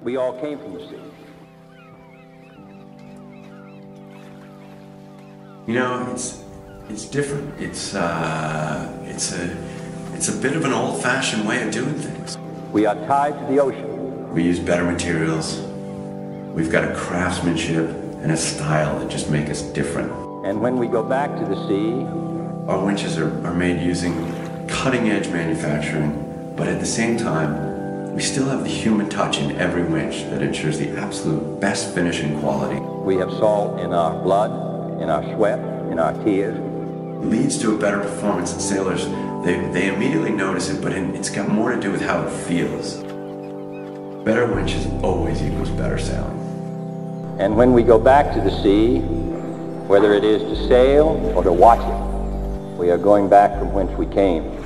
We all came from the sea. You know, it's it's different. It's uh, it's a it's a bit of an old-fashioned way of doing things. We are tied to the ocean. We use better materials. We've got a craftsmanship and a style that just make us different. And when we go back to the sea, Our winches are, are made using cutting-edge manufacturing, but at the same time, we still have the human touch in every winch that ensures the absolute best finish and quality. we have salt in our blood, in our sweat, in our tears. leads to a better performance and sailors they, they immediately notice it but it- it's got more to do with how it feels better winches always equals better sailing And when we go back to the sea, whether it is to sail or to watch it, we are going back from whence we came.